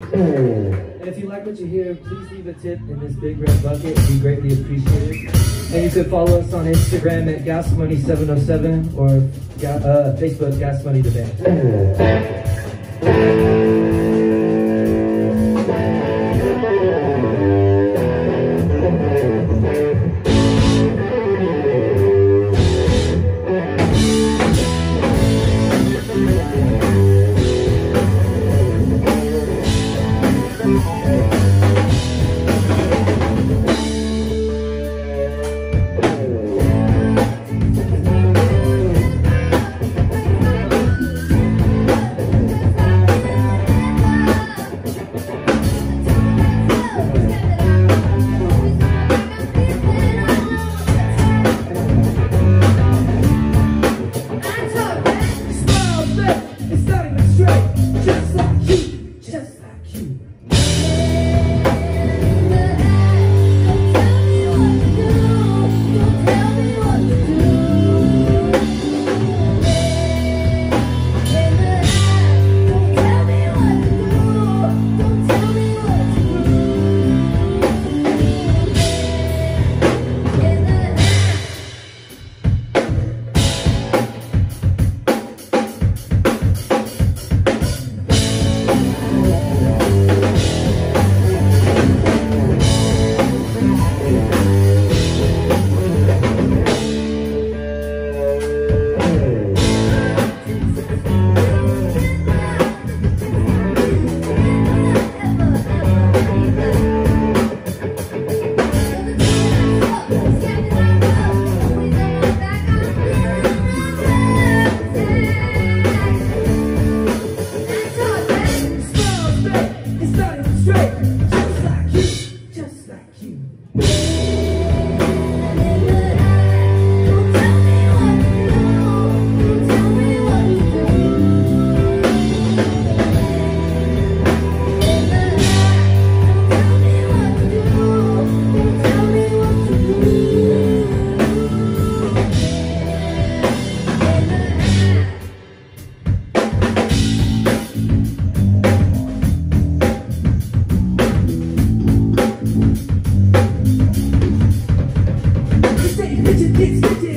And if you like what you hear, please leave a tip in this big red bucket. We greatly appreciate it. And you can follow us on Instagram at GasMoney707 or uh, Facebook Gas Money the Band. It's